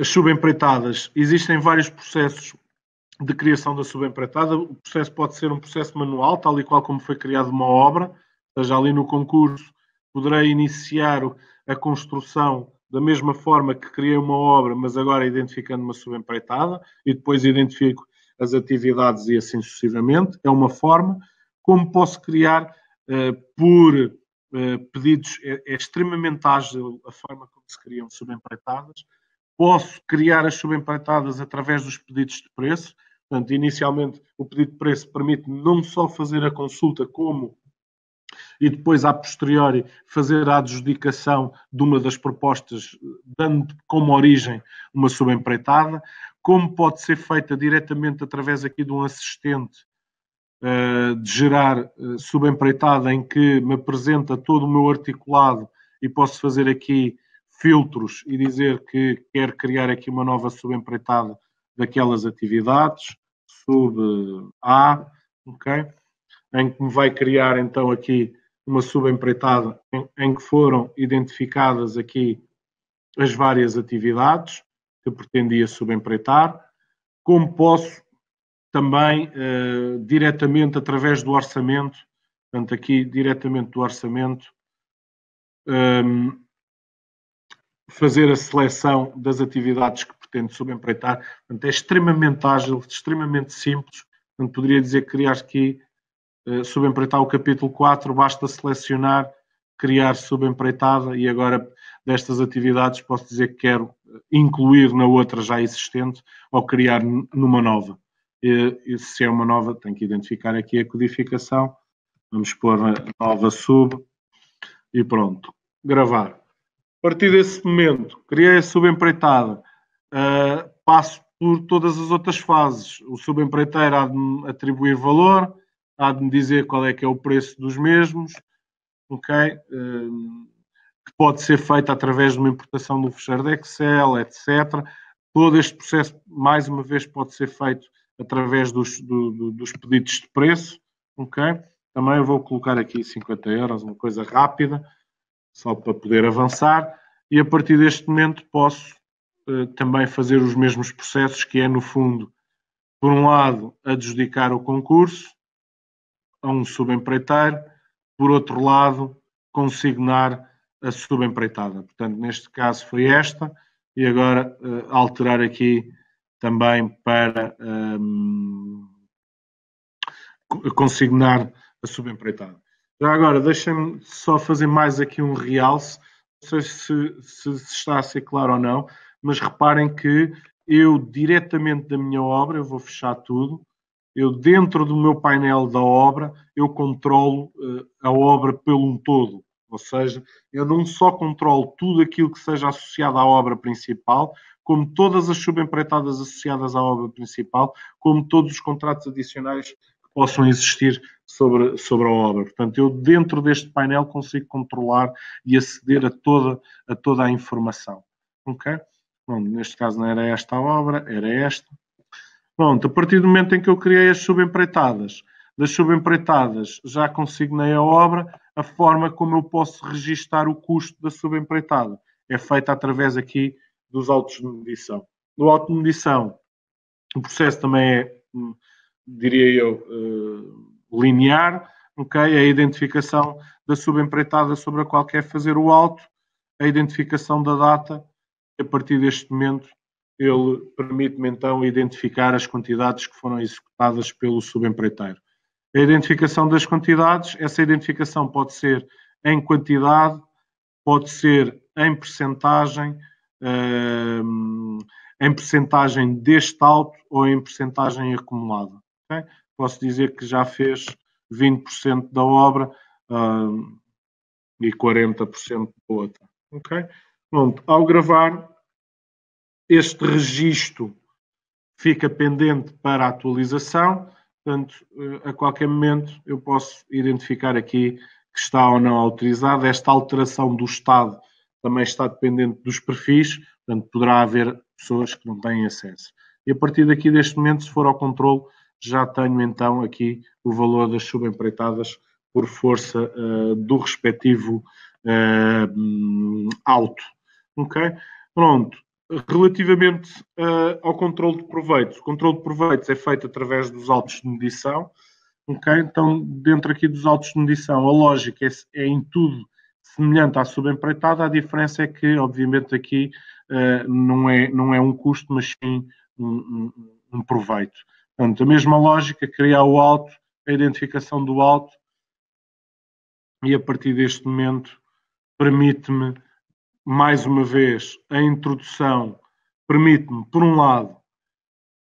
as subempreitadas, existem vários processos de criação da subempreitada. O processo pode ser um processo manual, tal e qual como foi criado uma obra, seja, ali no concurso poderei iniciar a construção da mesma forma que criei uma obra, mas agora identificando uma subempreitada e depois identifico as atividades e assim sucessivamente. É uma forma. Como posso criar uh, por uh, pedidos, é, é, extremamente ágil a forma como se criam subempreitadas. Posso criar as subempreitadas através dos pedidos de preço. Portanto, inicialmente, o pedido de preço permite não só fazer a consulta, como e depois, a posteriori, fazer a adjudicação de uma das propostas, dando como origem uma subempreitada, como pode ser feita diretamente através aqui de um assistente uh, de gerar uh, subempreitada, em que me apresenta todo o meu articulado e posso fazer aqui filtros e dizer que quero criar aqui uma nova subempreitada daquelas atividades, sub A, ok? Em que me vai criar então aqui uma subempreitada em, em que foram identificadas aqui as várias atividades que pretendia subempreitar, como posso também uh, diretamente através do orçamento, portanto aqui diretamente do orçamento, um, ehm, fazer a seleção das atividades que pretendo subempreitar. Portanto, é extremamente ágil, extremamente simples. Portanto, poderia dizer que criar aqui eh, subempreitar o capítulo 4, basta selecionar, criar subempreitada e agora destas atividades posso dizer que quero incluir na outra já existente ou criar numa nova. E, e se é uma nova, tenho que identificar aqui a codificação. Vamos pôr a nova sub e pronto. Gravar. A partir desse momento, criei a subempreitada, uh, passo por todas as outras fases. O subempreiteiro há de atribuir valor, há de me dizer qual é que é o preço dos mesmos, ok? Um, que pode ser feita através de uma importação do fecheiro de Excel, etc. Todo este processo, mais uma vez, pode ser feito através dos, do, do, dos pedidos de preço, ok? Também vou colocar aqui 50 euros, uma coisa rápida, só para poder avançar, e a partir deste momento posso uh, também fazer os mesmos processos, que é, no fundo, por um lado, adjudicar o concurso, a um subempreiteiro, por outro lado, consignar a subempreitada. Portanto, neste caso foi esta, e agora uh, alterar aqui também para ehm, consignar a subempreitada. Já agora, deixem-me só fazer mais aqui um realce, não sei se, se, se está a ser claro ou não, mas reparem que eu, diretamente da minha obra, eu vou fechar tudo, eu dentro do meu painel da obra, eu controlo uh, a obra pelo um todo. Ou seja, eu não só controlo tudo aquilo que seja associado à obra principal, como todas as subempreitadas associadas à obra principal, como todos os contratos adicionais possam existir sobre, sobre a obra. Portanto, eu dentro deste painel consigo controlar e aceder a toda a, toda a informação. Ok? Bom, neste caso não era esta a obra, era esta. Pronto, a partir do momento em que eu criei as subempreitadas, das subempreitadas já consignei a obra, a forma como eu posso registar o custo da subempreitada é feita através aqui dos autos de medição. No auto de medição, o processo também é, hum, diria eu, eh, linear, ok? A identificação da subempreitada sobre a qual quer fazer o auto, a identificação da data, a partir deste momento ele permite-me então identificar as quantidades que foram executadas pelo subempreiteiro. A identificação das quantidades, essa identificação pode ser em quantidade, pode ser em percentagem, uh, em percentagem deste auto ou em percentagem acumulada. Posso dizer que já fez 20% da obra uh, e 40% da outra. Okay? Pronto, ao gravar, este registro fica pendente para atualização, portanto, eh, a qualquer momento eu posso identificar aqui que está ou não autorizado. Esta alteração do estado também está dependente dos perfis, portanto, poderá haver pessoas que não têm acesso. E a partir daqui, deste momento, se for ao controle, já tenho então aqui o valor das subempreitadas por força uh, do respectivo uh. Ok? Pronto. relativamente uh, ao controle de proveitos, o controle de proveitos é feito através dos autos de medição. Okay? Então, dentro aqui dos autos de medição, a lógica é, é em tudo semelhante à subempreitada, a diferença é que, obviamente, aqui uh, não, é, não é um custo, mas sim um, um, um proveito. Portanto, a mesma lógica, criar o auto, a identificação do auto, e a partir deste momento permite-me, mais uma vez, a introdução, permite-me, por um lado,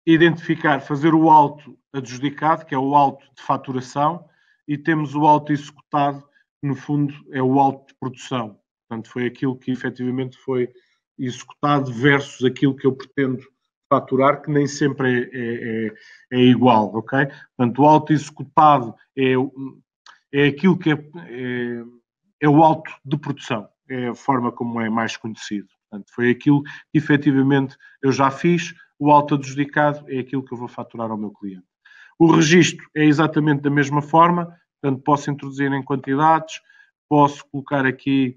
identificar, fazer o auto adjudicado, que é o auto de faturação, e temos o auto executado, que no fundo é o auto de produção. Portanto, foi aquilo que efetivamente foi executado versus aquilo que eu pretendo faturar, que nem sempre é, é, é, é igual, ok? Portanto, o auto executado é, é aquilo que é, é, é, o auto de produção, é a forma como é mais conhecido. Portanto, foi aquilo que efetivamente eu já fiz, o auto adjudicado é aquilo que eu vou faturar ao meu cliente. O registro é exatamente da mesma forma, portanto, posso introduzir em quantidades, posso colocar aqui,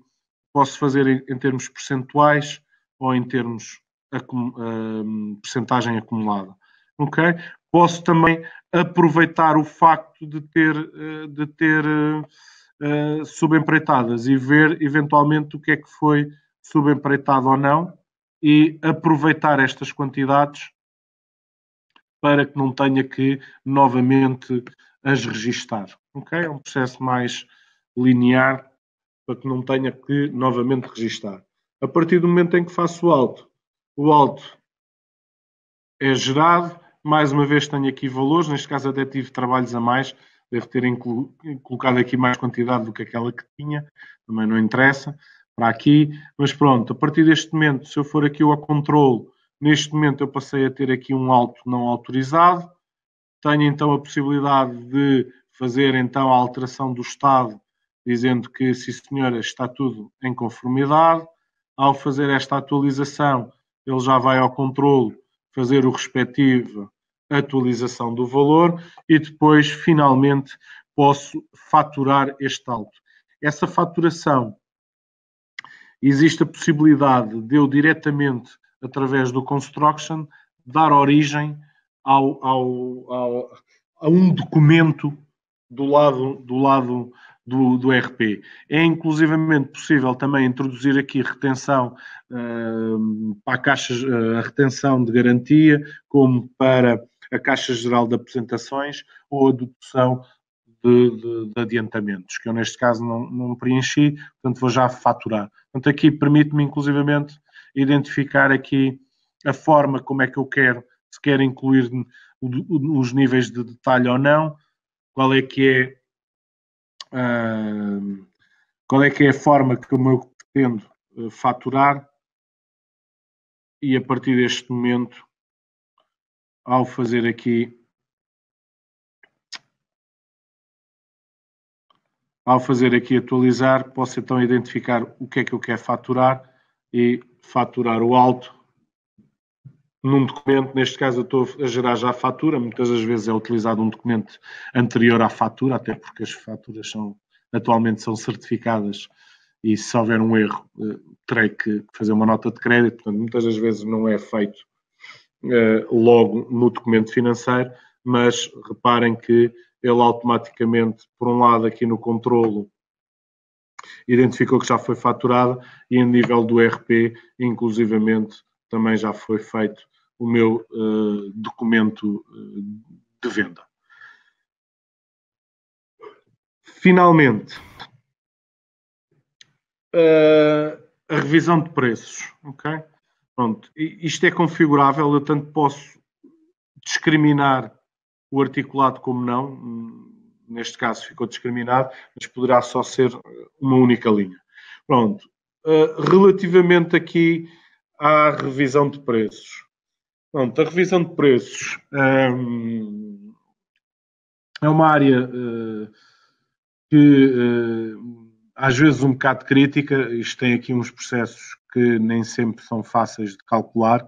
posso fazer em, em termos percentuais ou em termos uh, percentagem acumulada. Ok? Posso também aproveitar o facto de ter, uh, de ter uh, subempreitadas e ver eventualmente o que é que foi subempreitado ou não e aproveitar estas quantidades para que não tenha que novamente as registar. Ok? É um processo mais linear para que não tenha que novamente registar. A partir do momento em que faço o alto, o alto é gerado, mais uma vez tenho aqui valores, neste caso até tive trabalhos a mais, devo ter colocado aqui mais quantidade do que aquela que tinha, também não interessa, para aqui, mas pronto, a partir deste momento, se eu for aqui ao controle, neste momento eu passei a ter aqui um alto não autorizado, tenho então a possibilidade de fazer então a alteração do estado, dizendo que, sim senhora, está tudo em conformidade, ao fazer esta atualização, ele já vai ao controle fazer o respectivo atualização do valor e depois, finalmente, posso faturar este alto. Essa faturação, existe a possibilidade de eu diretamente, através do Construction, dar origem ao, ao, ao, a um documento do lado, do lado do, do RP. É inclusivamente possível também introduzir aqui retenção uh, para a Caixa, uh, a retenção de garantia, como para a Caixa Geral de Apresentações ou a dedução de, de, de, adiantamentos, que eu neste caso não, não preenchi, portanto vou já faturar. Portanto, aqui permite-me inclusivamente identificar aqui a forma como é que eu quero, se quero incluir os níveis de detalhe ou não, qual é que é uh, qual é que é a forma que eu pretendo uh, faturar? E a partir deste momento, ao fazer aqui ao fazer aqui atualizar, posso então identificar o que é que eu quero faturar e faturar o alto num documento, neste caso eu estou a gerar já a fatura, muitas das vezes é utilizado um documento anterior à fatura, até porque as faturas são, atualmente são certificadas e se houver um erro eh, terei que fazer uma nota de crédito, portanto muitas das vezes não é feito uh, logo no documento financeiro, mas reparem que ele automaticamente, por um lado aqui no controlo, identificou que já foi faturada e em nível do RP, inclusivamente, também já foi feito o meu uh, documento uh, de venda. Finalmente, uh, a revisão de preços. ok? Pronto, isto é configurável, eu tanto posso discriminar o articulado como não, neste caso ficou discriminado, mas poderá só ser uma única linha. Pronto, relativamente aqui à revisão de preços. Pronto, a revisão de preços um, é uma área uh, que uh, às vezes um bocado crítica. Isto tem aqui uns processos que nem sempre são fáceis de calcular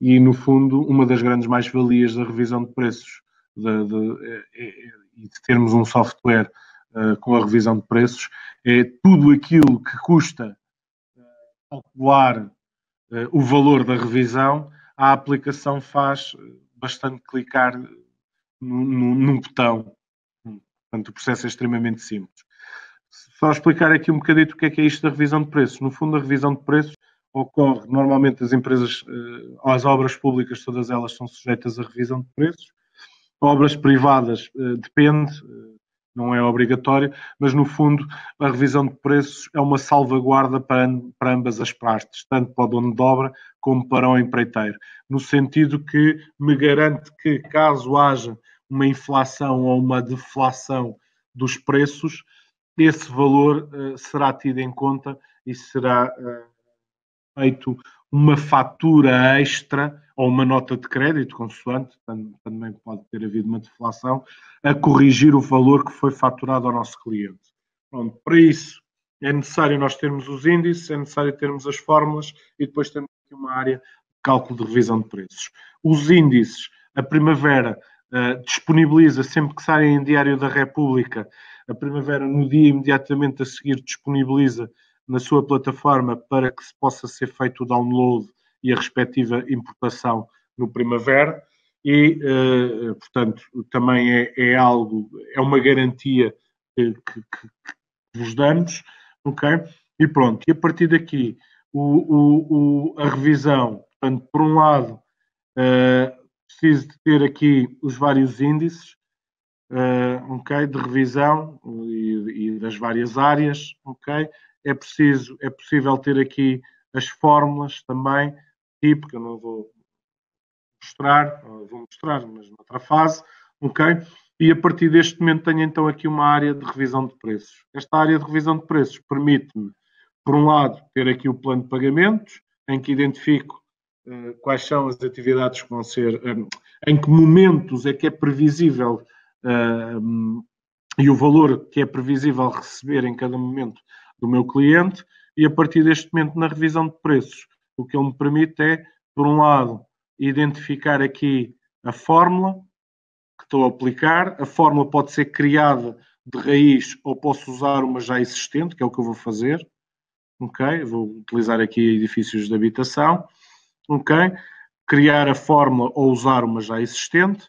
e, no fundo, uma das grandes mais-valias da revisão de preços de, de, é, é, e de termos um software uh, com a revisão de preços é tudo aquilo que custa calcular o valor da revisão, a aplicação faz bastante clicar num botão. Portanto, o processo é extremamente simples. Só explicar aqui um bocadito o que é que é isto da revisão de preços. No fundo, a revisão de preços ocorre, normalmente as empresas, eh, as obras públicas, todas elas são sujeitas à revisão de preços. Obras privadas, eh, depende, eh, não é obrigatório, mas no fundo a revisão de preços é uma salvaguarda para, para ambas as partes, tanto para o dono de obra como para o empreiteiro, no sentido que me garante que caso haja uma inflação ou uma deflação dos preços, esse valor uh, será tido em conta e será uh, feito uma fatura extra ou uma nota de crédito, consoante, também pode ter havido uma deflação, a corrigir o valor que foi faturado ao nosso cliente. Pronto, para isso é necessário nós termos os índices, é necessário termos as fórmulas e depois temos aqui uma área de cálculo de revisão de preços. Os índices, a Primavera uh, disponibiliza sempre que saem em Diário da República, a Primavera no dia imediatamente a seguir disponibiliza na sua plataforma para que se possa ser feito o download e a respectiva importação no Primavera e, uh, portanto, também é, é, algo, é uma garantia que, que, que, vos damos, ok? E pronto, e a partir daqui, o, o, o a revisão, portanto, por um lado, uh, preciso de ter aqui os vários índices, uh, ok, de revisão e, e, das várias áreas, ok? É preciso, é possível ter aqui as fórmulas também, tipo, que eu não vou mostrar, vou mostrar, mas noutra fase, ok? E a partir deste momento tenho então aqui uma área de revisão de preços. Esta área de revisão de preços permite-me, por um lado, ter aqui o plano de pagamentos, em que identifico uh, quais são as atividades que vão ser, um, eh, em que momentos é que é previsível uh, e o valor que é previsível receber em cada momento do meu cliente, e a partir deste momento, na revisão de preços, o que ele me permite é, por um lado, identificar aqui a fórmula que estou a aplicar. A fórmula pode ser criada de raiz ou posso usar uma já existente, que é o que eu vou fazer. Ok? Vou utilizar aqui edifícios de habitação. Ok? Criar a fórmula ou usar uma já existente.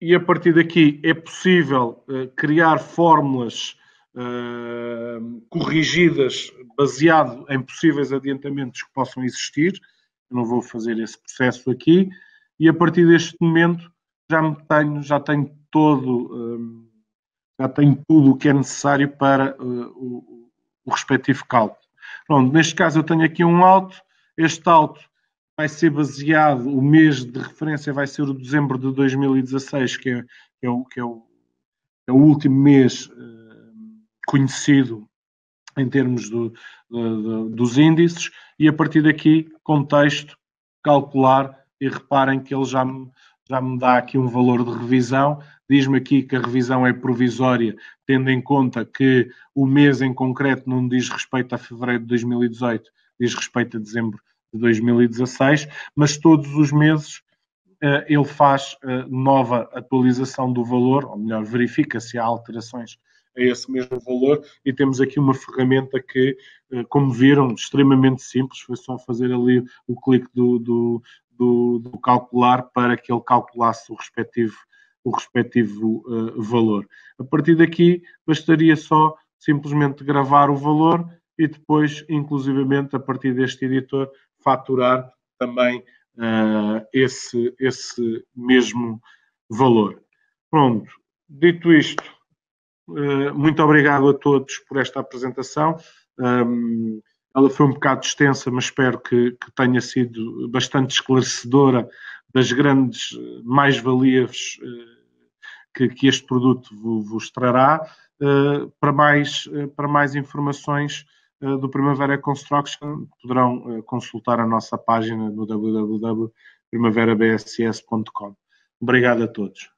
E a partir daqui é possível uh, criar fórmulas uh, corrigidas baseado em possíveis adiantamentos que possam existir. Não vou fazer esse processo aqui, e a partir deste momento já me tenho, já tenho todo, hum, já tenho tudo o que é necessário para uh, o, o, respectivo cálculo. Pronto, neste caso eu tenho aqui um auto, este auto vai ser baseado, o mês de referência vai ser o de dezembro de 2016, que é, que é, o, que é, o, é o último mês uh, conhecido em termos do, do, dos índices, e a partir daqui, contexto, calcular, e reparem que ele já me, já me dá aqui um valor de revisão, diz-me aqui que a revisão é provisória, tendo em conta que o mês em concreto não diz respeito a fevereiro de 2018, diz respeito a dezembro de 2016, mas todos os meses uh, ele faz uh, nova atualização do valor, ou melhor, verifica se há alterações a esse mesmo valor e temos aqui uma ferramenta que, eh, como viram, extremamente simples, foi só fazer ali o clique do, do, do, do calcular para que ele calculasse o respectivo, o respectivo uh, valor. A partir daqui, bastaria só simplesmente gravar o valor e depois, inclusivamente, a partir deste editor, faturar também uh, esse, esse mesmo valor. Pronto, dito isto, muito obrigado a todos por esta apresentação. ela foi um bocado extensa, mas espero que, que tenha sido bastante esclarecedora das grandes mais-valias eh, que, que, este produto vos trará. Eh, para, mais, para mais informações do Primavera Construction, poderão consultar a nossa página no www.primaverabss.com. Obrigado a todos.